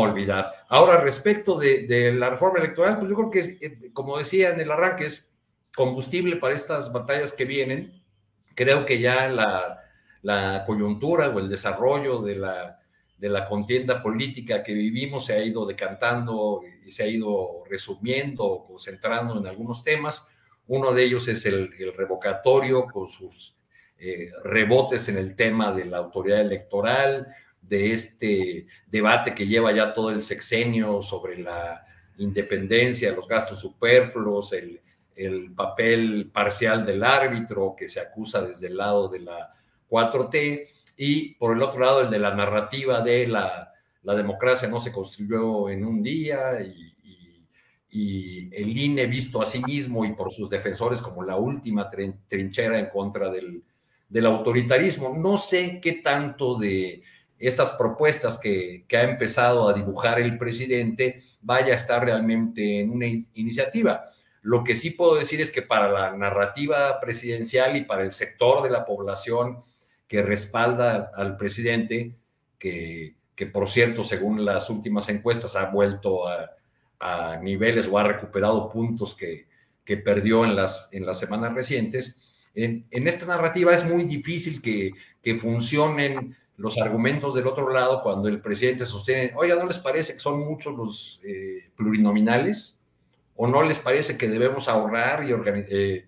olvidar. Ahora, respecto de, la reforma electoral, pues yo creo que, eh, como decía en el arranque, es combustible para estas batallas que vienen. Creo que ya la, la coyuntura o el desarrollo de la, de la contienda política que vivimos se ha ido decantando y se ha ido resumiendo, concentrando en algunos temas. Uno de ellos es el, revocatorio con sus eh, rebotes en el tema de la autoridad electoral, de este debate que lleva ya todo el sexenio sobre la independencia, los gastos superfluos, el, el papel parcial del árbitro que se acusa desde el lado de la 4T y por el otro lado el de la narrativa de la, la democracia no se construyó en un día y, el INE visto a sí mismo y por sus defensores como la última trinchera en contra del, del autoritarismo. No sé qué tanto de estas propuestas que, que, ha empezado a dibujar el presidente vaya a estar realmente en una iniciativa. Lo que sí puedo decir es que para la narrativa presidencial y para el sector de la población que respalda al presidente, que, que por cierto, según las últimas encuestas, ha vuelto a, niveles o ha recuperado puntos que, que perdió en las, en las semanas recientes. En, esta narrativa es muy difícil que, que, funcionen los argumentos del otro lado cuando el presidente sostiene, oiga, ¿no les parece que son muchos los eh, plurinominales? ¿O no les parece que debemos ahorrar y eh,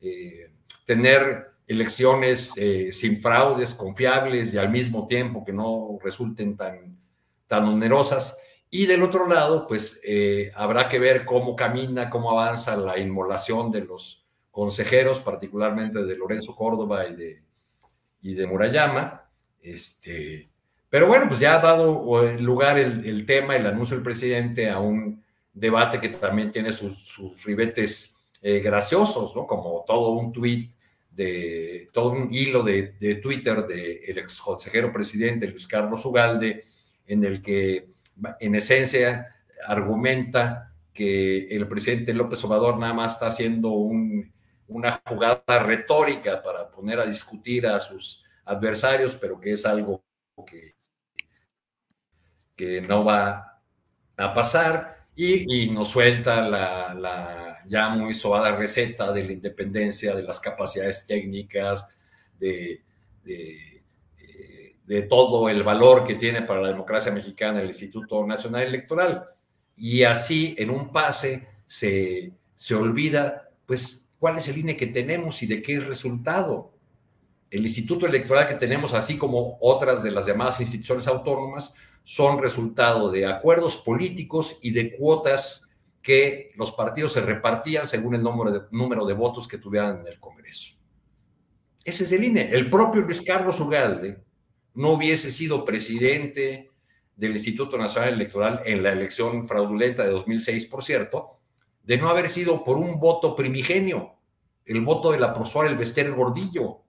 eh, tener elecciones sin fraudes, confiables y al mismo tiempo que no resulten tan, tan onerosas. Y del otro lado, pues habrá que ver cómo camina, cómo avanza la inmolación de los consejeros, particularmente de Lorenzo Córdoba y de, y de Murayama. Este, pero bueno, pues ya ha dado eh, lugar el, tema, el anuncio del presidente a un debate que también tiene sus, ribetes graciosos, ¿no? Como todo un tuit de todo un hilo de, de Twitter del ex consejero presidente Luis Carlos Ugalde, en el que en esencia argumenta que el presidente López Obrador nada más está haciendo una jugada retórica para poner a discutir a sus adversarios, pero que es algo que, que no va a pasar y, nos suelta la, ya muy sobada receta de la independencia, de las capacidades técnicas, de, de, todo el valor que tiene para la democracia mexicana el Instituto Nacional Electoral. Y así, en un pase, se, se olvida, pues, cuál es el INE que tenemos y de qué es resultado. El Instituto Electoral que tenemos, así como otras de las llamadas instituciones autónomas, son resultado de acuerdos políticos y de cuotas que los partidos se repartían según el número de, votos que tuvieran en el Congreso. Ese es el INE. El propio Luis Carlos Ugalde no hubiese sido presidente del Instituto Nacional Electoral en la elección fraudulenta de 2006, por cierto, de no haber sido por un voto primigenio, el voto de la profesora Elvester Gordillo,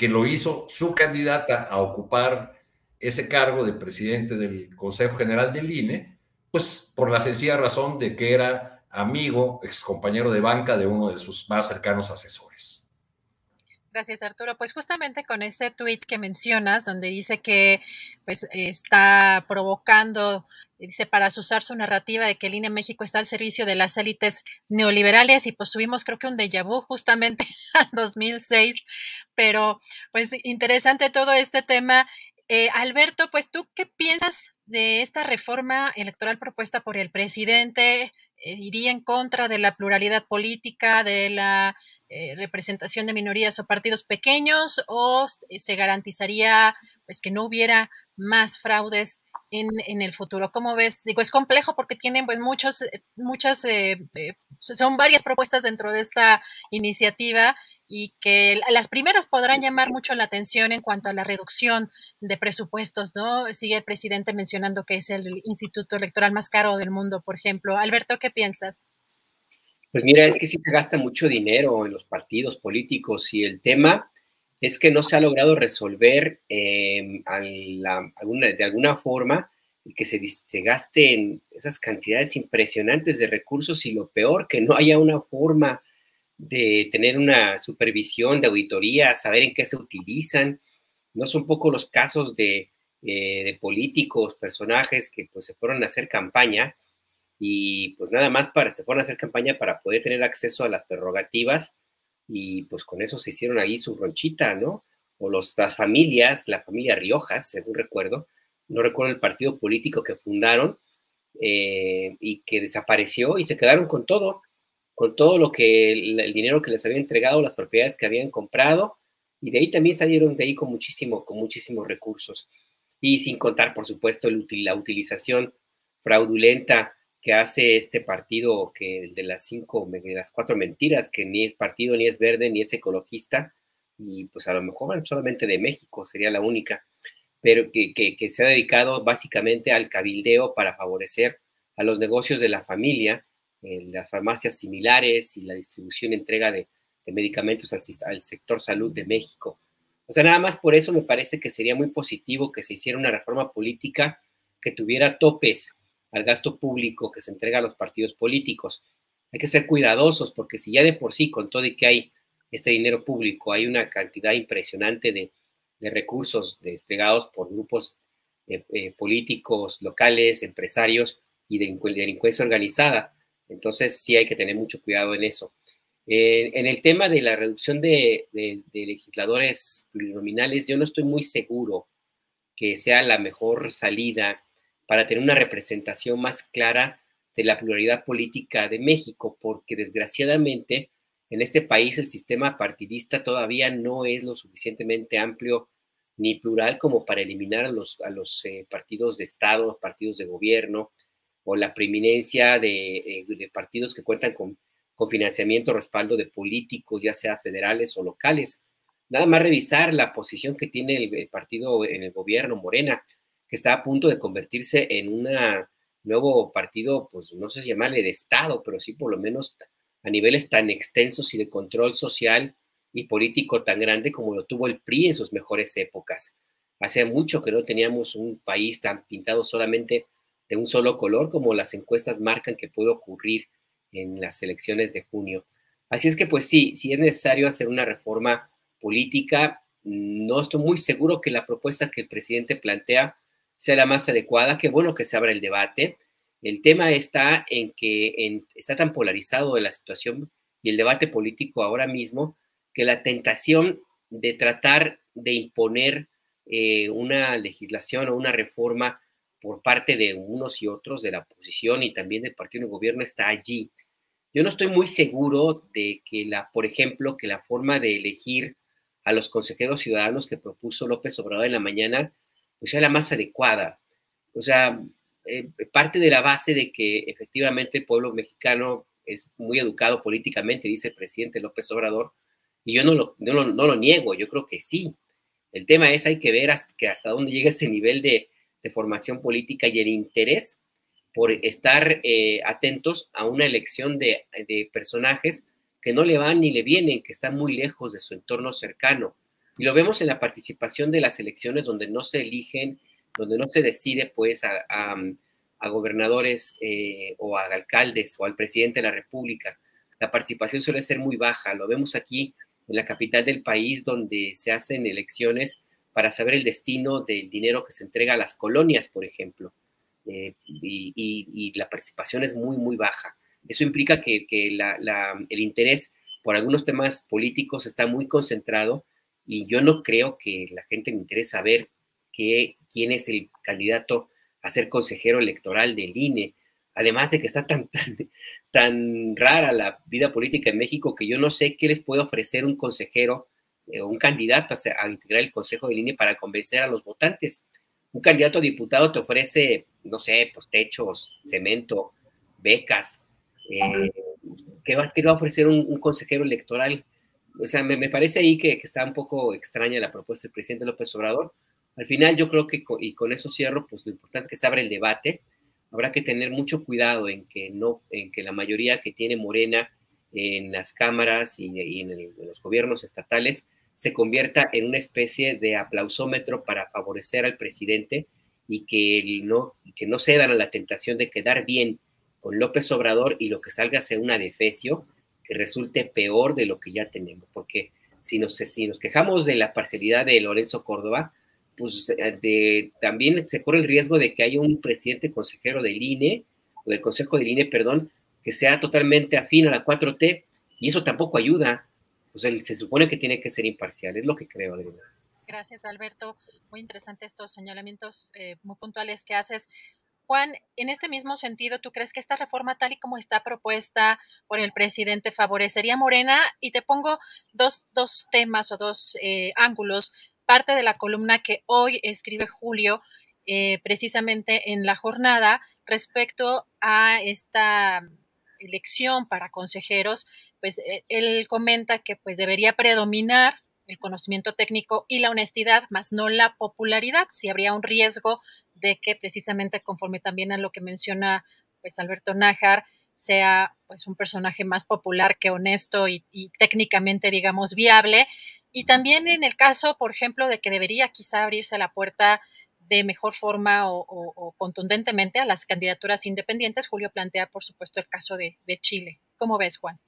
que lo hizo su candidata a ocupar ese cargo de presidente del Consejo General del INE, pues por la sencilla razón de que era amigo, ex compañero de banca de uno de sus más cercanos asesores. Gracias, Arturo. Pues justamente con ese tuit que mencionas, donde dice que pues, está provocando, dice, para usar su narrativa de que el INE México está al servicio de las élites neoliberales, y pues tuvimos creo que un déjà vu justamente al 2006, pero pues interesante todo este tema eh, Alberto, pues tú qué piensas de esta reforma electoral propuesta por el presidente? Eh, ¿Iría en contra de la pluralidad política, de la eh, representación de minorías o partidos pequeños o se garantizaría pues que no hubiera más fraudes en, el futuro. ¿Cómo ves? Digo, es complejo porque tienen pues muchos, muchas, son varias propuestas dentro de esta iniciativa y que las primeras podrán llamar mucho la atención en cuanto a la reducción de presupuestos, ¿no? Sigue el presidente mencionando que es el instituto electoral más caro del mundo, por ejemplo. Alberto, ¿qué piensas? Pues mira, es que sí se gasta mucho dinero en los partidos políticos y el tema es que no se ha logrado resolver em, de alguna forma y que se, se gasten esas cantidades impresionantes de recursos y lo peor, que no haya una forma de tener una supervisión de auditoría, saber en qué se utilizan. No son pocos los casos de eh, de políticos, personajes que pues se fueron a hacer campaña y pues nada más para, se fueron a hacer campaña para poder tener acceso a las prerrogativas y pues con eso se hicieron ahí su ronchita, ¿no? O las familias, la familia Riojas, según recuerdo, no recuerdo el partido político que fundaron eh, y que desapareció y se quedaron con todo, con todo lo que el, dinero que les había entregado, las propiedades que habían comprado y de ahí también salieron de ahí con muchísimo, con muchísimos recursos y sin contar, por supuesto, la utilización fraudulenta que hace este partido que de las cinco, de las cuatro mentiras, que ni es partido, ni es verde, ni es ecologista, y pues a lo mejor solamente de México sería la única, pero que, que, se ha dedicado básicamente al cabildeo para favorecer a los negocios de la familia, las farmacias similares y la distribución y entrega de, medicamentos al, al sector salud de México. O sea, nada más por eso me parece que sería muy positivo que se hiciera una reforma política que tuviera topes al gasto público que se entrega a los partidos políticos. Hay que ser cuidadosos porque si ya de por sí, con todo y que hay este dinero público, hay una cantidad impresionante de, recursos desplegados por grupos eh, políticos locales, empresarios y de delincuencia organizada. Entonces sí hay que tener mucho cuidado en eso. en el tema de la reducción de, de, legisladores plurinominales, yo no estoy muy seguro que sea la mejor salida para tener una representación más clara de la pluralidad política de México, porque desgraciadamente en este país el sistema partidista todavía no es lo suficientemente amplio ni plural como para eliminar a los, eh, partidos de Estado, partidos de gobierno, o la preeminencia de, eh, partidos que cuentan con, con financiamiento, respaldo de políticos, ya sea federales o locales. Nada más revisar la posición que tiene el partido en el gobierno, Morena, que está a punto de convertirse en un nuevo partido, pues no sé si llamarle de Estado, pero sí por lo menos a niveles tan extensos y de control social y político tan grande como lo tuvo el PRI en sus mejores épocas. Hace mucho que no teníamos un país tan pintado solamente de un solo color como las encuestas marcan que puede ocurrir en las elecciones de junio. Así es que pues sí, si es necesario hacer una reforma política. No estoy muy seguro que la propuesta que el presidente plantea sea la más adecuada. Qué bueno que se abra el debate. El tema está en que está tan polarizado la situación y el debate político ahora mismo que la tentación de tratar de imponer eh, una legislación o una reforma por parte de unos y otros de la oposición y también del partido de gobierno está allí. Yo no estoy muy seguro de que la, por ejemplo, que la forma de elegir a los consejeros ciudadanos que propuso López Obrador en la mañana pues sea la más adecuada. O sea, eh, parte de la base de que efectivamente el pueblo mexicano es muy educado políticamente, dice el presidente López Obrador, y yo no lo, no lo, niego, yo creo que sí. El tema es, hay que ver hasta, que hasta dónde llega ese nivel de, formación política y el interés por estar eh, atentos a una elección de, de, personajes que no le van ni le vienen, que están muy lejos de su entorno cercano. Y lo vemos en la participación de las elecciones donde no se eligen, donde no se decide pues a, gobernadores eh, o a alcaldes o al presidente de la República. La participación suele ser muy baja. Lo vemos aquí en la capital del país donde se hacen elecciones para saber el destino del dinero que se entrega a las colonias, por ejemplo. Eh, y, la participación es muy, muy baja. Eso implica que, el interés por algunos temas políticos está muy concentrado y yo no creo que la gente le interese saber quién es el candidato a ser consejero electoral del INE, además de que está tan, tan, tan rara la vida política en México que yo no sé qué les puede ofrecer un consejero eh, un candidato a, integrar el consejo del INE para convencer a los votantes. Un candidato a diputado te ofrece, no sé, pues techos, cemento, becas. Eh, ¿qué, va, a ofrecer un consejero electoral? O sea, me, parece ahí que, está un poco extraña la propuesta del presidente López Obrador. Al final yo creo que, y con eso cierro, pues lo importante es que se abra el debate. Habrá que tener mucho cuidado en que, no, en que la mayoría que tiene Morena en las cámaras y, en, los gobiernos estatales se convierta en una especie de aplausómetro para favorecer al presidente y que no, que no cedan a la tentación de quedar bien con López Obrador y lo que salga sea una defecio resulte peor de lo que ya tenemos, porque si nos, si nos quejamos de la parcialidad de Lorenzo Córdoba, pues de, también se corre el riesgo de que haya un presidente consejero del INE, o del Consejo del INE, perdón, que sea totalmente afín a la 4T, y eso tampoco ayuda. Pues él se supone que tiene que ser imparcial, es lo que creo, Adriana. Gracias, Alberto. Muy interesante estos señalamientos eh, muy puntuales que haces. Juan, en este mismo sentido, ¿tú crees que esta reforma tal y como está propuesta por el presidente favorecería a Morena? Y te pongo dos, dos temas o dos eh, ángulos. Parte de la columna que hoy escribe Julio, eh, precisamente en la jornada, respecto a esta elección para consejeros, pues eh, él comenta que pues debería predominar el conocimiento técnico y la honestidad, más no la popularidad, si habría un riesgo de que precisamente conforme también a lo que menciona pues Alberto Nájar, sea pues un personaje más popular que honesto y, técnicamente digamos viable. Y también en el caso, por ejemplo, de que debería quizá abrirse la puerta de mejor forma o, contundentemente a las candidaturas independientes, Julio plantea, por supuesto, el caso de, de Chile. ¿Cómo ves, Juan?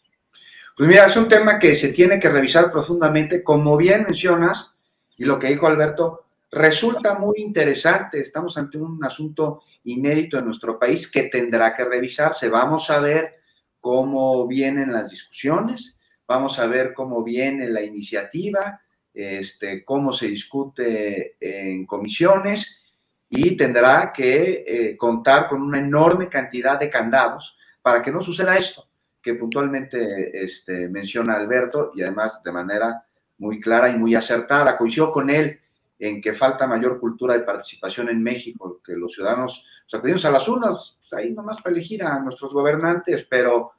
Pues mira, es un tema que se tiene que revisar profundamente, como bien mencionas, y lo que dijo Alberto, resulta muy interesante. Estamos ante un asunto inédito en nuestro país que tendrá que revisarse. Vamos a ver cómo vienen las discusiones, vamos a ver cómo viene la iniciativa, este, cómo se discute en comisiones y tendrá que eh, contar con una enorme cantidad de candados para que no suceda esto que puntualmente este, menciona Alberto y además de manera muy clara y muy acertada. Coincido con él en que falta mayor cultura de participación en México, que los ciudadanos pues, acudimos a las urnas, pues, ahí nomás para elegir a nuestros gobernantes, pero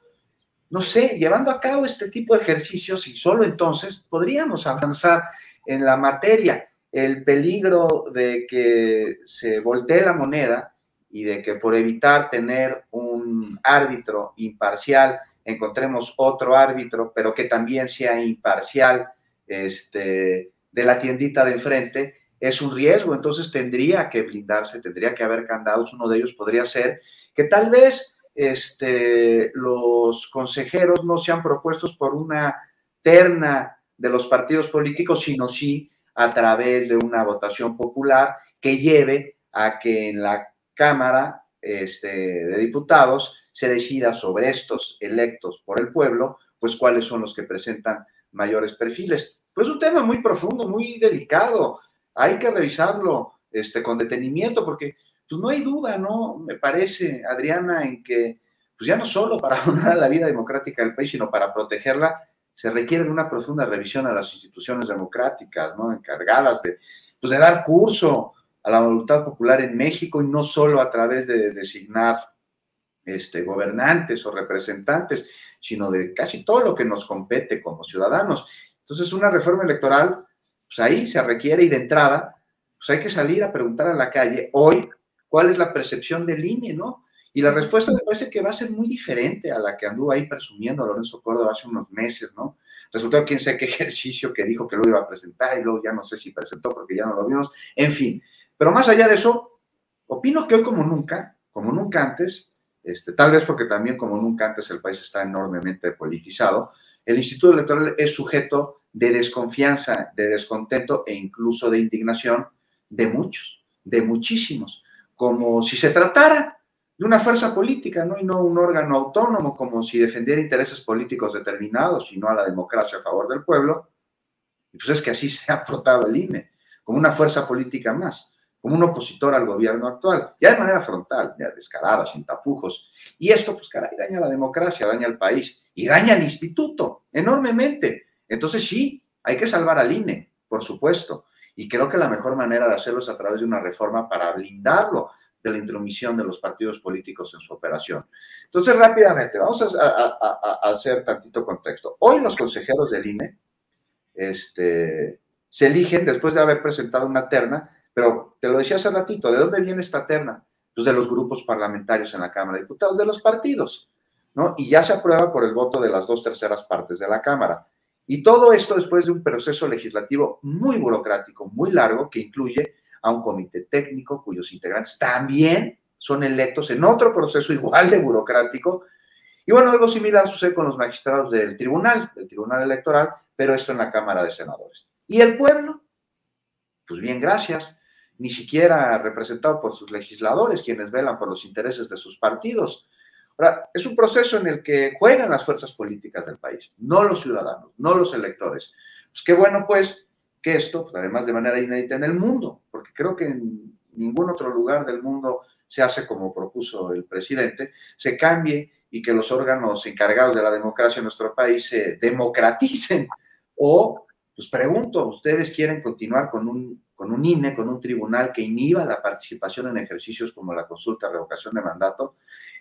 no sé, llevando a cabo este tipo de ejercicios y solo entonces podríamos avanzar en la materia. El peligro de que se voltee la moneda y de que por evitar tener un árbitro imparcial encontremos otro árbitro, pero que también sea imparcial este, de la tiendita de enfrente, es un riesgo. Entonces tendría que blindarse, tendría que haber candados. Uno de ellos podría ser que tal vez este, los consejeros no sean propuestos por una terna de los partidos políticos, sino sí a través de una votación popular que lleve a que en la Cámara este, de Diputados se decida sobre estos electos por el pueblo, pues cuáles son los que presentan mayores perfiles. Pues un tema muy profundo, muy delicado. Hay que revisarlo este, con detenimiento porque pues no hay duda, ¿no? Me parece, Adriana, en que pues ya no solo para honrar la vida democrática del país, sino para protegerla, se requiere de una profunda revisión a las instituciones democráticas, ¿no? Encargadas de, pues de dar curso a la voluntad popular en México y no solo a través de designar este, gobernantes o representantes, sino de casi todo lo que nos compete como ciudadanos. Entonces, una reforma electoral, pues ahí se requiere y de entrada, pues hay que salir a preguntar a la calle hoy cuál es la percepción del INE, ¿no? Y la respuesta me parece que va a ser muy diferente a la que anduvo ahí presumiendo Lorenzo Córdoba hace unos meses, ¿no? Resultó quién sé qué ejercicio que dijo que lo iba a presentar y luego ya no sé si presentó porque ya no lo vimos, en fin. Pero más allá de eso, opino que hoy como nunca, como nunca antes, este, tal vez porque también como nunca antes el país está enormemente politizado, el Instituto Electoral es sujeto de desconfianza, de descontento e incluso de indignación de muchos, de muchísimos, como si se tratara de una fuerza política, ¿no? Y no un órgano autónomo, como si defendiera intereses políticos determinados y no a la democracia a favor del pueblo. Y pues es que así se ha portado el INE, como una fuerza política más como un opositor al gobierno actual, ya de manera frontal, ya descarada, sin tapujos. Y esto, pues caray, daña la democracia, daña al país y daña al instituto enormemente. Entonces sí, hay que salvar al INE, por supuesto. Y creo que la mejor manera de hacerlo es a través de una reforma para blindarlo de la intromisión de los partidos políticos en su operación. Entonces, rápidamente, vamos a, hacer tantito contexto. Hoy los consejeros del INE este, se eligen después de haber presentado una terna pero te lo decía hace ratito, ¿de dónde viene esta terna? Pues de los grupos parlamentarios en la Cámara de Diputados, de los partidos, ¿no? Y ya se aprueba por el voto de las dos terceras partes de la Cámara. Y todo esto después de un proceso legislativo muy burocrático, muy largo, que incluye a un comité técnico cuyos integrantes también son electos en otro proceso igual de burocrático. Y bueno, algo similar sucede con los magistrados del tribunal, del tribunal electoral, pero esto en la Cámara de Senadores. ¿Y el pueblo? Pues bien, gracias ni siquiera representado por sus legisladores, quienes velan por los intereses de sus partidos. Ahora, es un proceso en el que juegan las fuerzas políticas del país, no los ciudadanos, no los electores. Pues qué bueno, pues, que esto, pues, además de manera inédita en el mundo, porque creo que en ningún otro lugar del mundo se hace como propuso el presidente, se cambie y que los órganos encargados de la democracia en nuestro país se democraticen. O, pues pregunto, ¿ustedes quieren continuar con un, con un INE, con un tribunal que inhiba la participación en ejercicios como la consulta, revocación de mandato?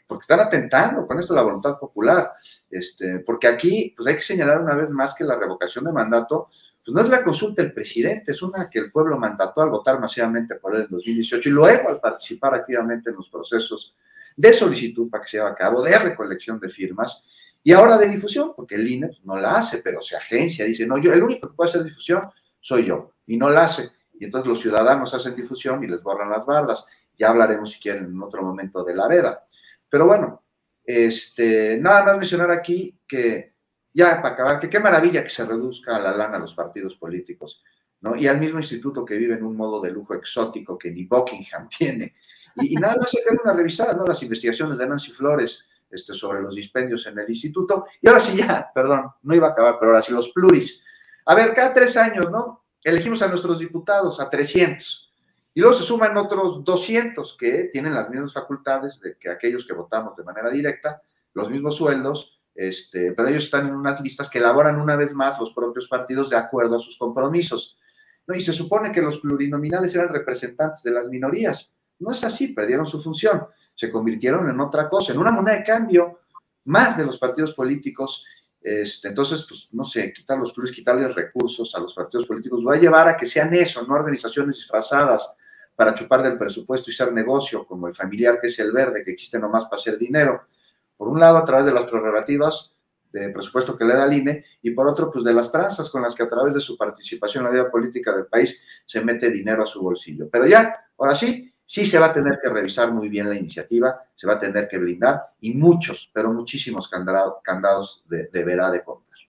Porque están atentando con esto la voluntad popular. Este, porque aquí, pues hay que señalar una vez más que la revocación de mandato pues no es la consulta del presidente, es una que el pueblo mandató al votar masivamente por él en 2018 y luego al participar activamente en los procesos de solicitud para que se lleve a cabo, de recolección de firmas y ahora de difusión, porque el INE pues, no la hace, pero se agencia, dice, no, yo el único que puede hacer difusión soy yo, y no la hace. Y entonces los ciudadanos hacen difusión y les borran las barras. Ya hablaremos, si quieren, en otro momento de la vera. Pero bueno, este, nada más mencionar aquí que ya para acabar, que qué maravilla que se reduzca la lana a los partidos políticos, ¿no? Y al mismo instituto que vive en un modo de lujo exótico que ni Buckingham tiene. Y, nada más se una revisada, ¿no? Las investigaciones de Nancy Flores este, sobre los dispendios en el instituto. Y ahora sí ya, perdón, no iba a acabar, pero ahora sí, los pluris. A ver, cada tres años, ¿no? Elegimos a nuestros diputados, a 300. Y luego se suman otros 200 que tienen las mismas facultades de que aquellos que votamos de manera directa, los mismos sueldos, este, pero ellos están en unas listas que elaboran una vez más los propios partidos de acuerdo a sus compromisos. ¿no? Y se supone que los plurinominales eran representantes de las minorías. No es así, perdieron su función, se convirtieron en otra cosa, en una moneda de cambio más de los partidos políticos. Este, entonces, pues no sé, quitar los pluris, quitarles recursos a los partidos políticos, va a llevar a que sean eso, no organizaciones disfrazadas para chupar del presupuesto y ser negocio, como el familiar que es el verde, que existe nomás para hacer dinero por un lado, a través de las prerrogativas de presupuesto que le da el INE, y por otro, pues de las tranzas con las que a través de su participación en la vida política del país se mete dinero a su bolsillo. Pero ya, ahora sí, sí se va a tener que revisar muy bien la iniciativa, se va a tener que blindar, y muchos, pero muchísimos candados de, de verá de.